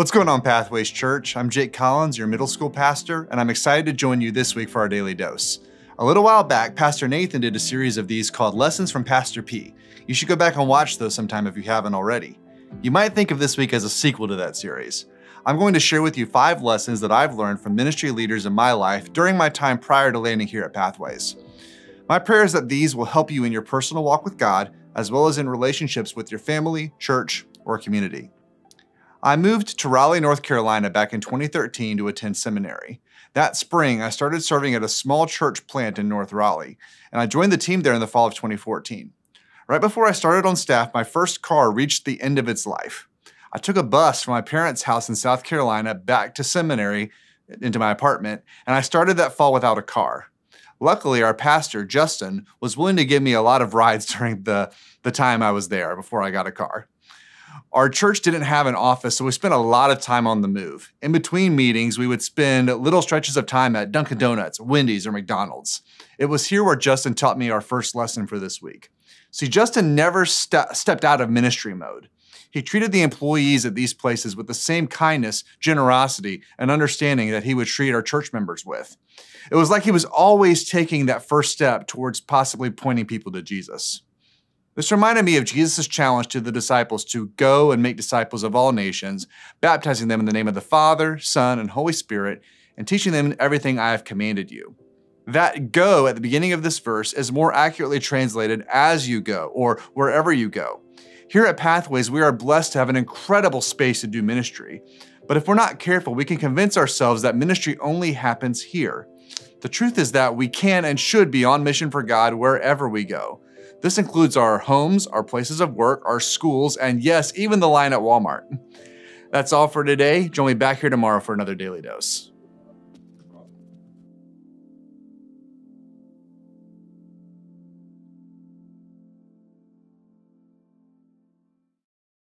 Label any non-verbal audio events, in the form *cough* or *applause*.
What's going on, Pathways Church? I'm Jake Collins, your middle school pastor, and I'm excited to join you this week for our daily dose. A little while back, Pastor Nathan did a series of these called Lessons from Pastor P. You should go back and watch those sometime if you haven't already. You might think of this week as a sequel to that series. I'm going to share with you five lessons that I've learned from ministry leaders in my life during my time prior to landing here at Pathways. My prayer is that these will help you in your personal walk with God, as well as in relationships with your family, church, or community. I moved to Raleigh, North Carolina back in 2013 to attend seminary. That spring, I started serving at a small church plant in North Raleigh, and I joined the team there in the fall of 2014. Right before I started on staff, my first car reached the end of its life. I took a bus from my parents' house in South Carolina back to seminary into my apartment, and I started that fall without a car. Luckily, our pastor, Justin, was willing to give me a lot of rides *laughs* during the, the time I was there before I got a car. Our church didn't have an office, so we spent a lot of time on the move. In between meetings, we would spend little stretches of time at Dunkin' Donuts, Wendy's, or McDonald's. It was here where Justin taught me our first lesson for this week. See, Justin never ste- stepped out of ministry mode. He treated the employees at these places with the same kindness, generosity, and understanding that he would treat our church members with. It was like he was always taking that first step towards possibly pointing people to Jesus. This reminded me of Jesus' challenge to the disciples to go and make disciples of all nations, baptizing them in the name of the Father, Son, and Holy Spirit, and teaching them everything I have commanded you. That go at the beginning of this verse is more accurately translated as you go or wherever you go. Here at Pathways, we are blessed to have an incredible space to do ministry. But if we're not careful, we can convince ourselves that ministry only happens here. The truth is that we can and should be on mission for God wherever we go. This includes our homes, our places of work, our schools, and yes, even the line at Walmart. That's all for today. Join me back here tomorrow for another Daily Dose.